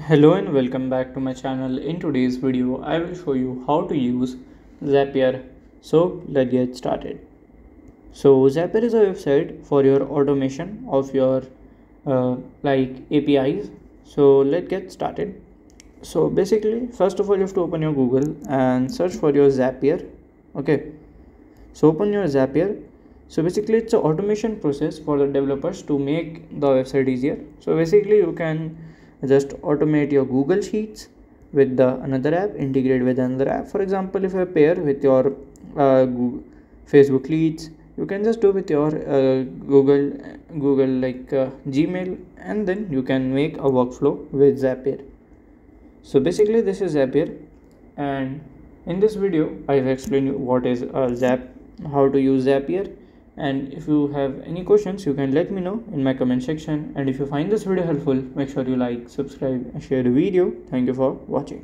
Hello and welcome back to my channel. In today's video, I will show you how to use Zapier. So let's get started. So Zapier is a website for your automation of your uh, like APIs. So let's get started. So basically, first of all, you have to open your Google and search for your Zapier. Okay. So open your Zapier. So basically, it's an automation process for the developers to make the website easier. So basically, you can just automate your google sheets with the another app integrate with another app. For example if you pair with your uh, google, facebook leads you can just do with your uh, google google like uh, gmail and then you can make a workflow with zapier. So basically this is zapier and in this video i will explain you what is a zap how to use zapier and if you have any questions you can let me know in my comment section. And if you find this video helpful make sure you like subscribe and share the video. Thank you for watching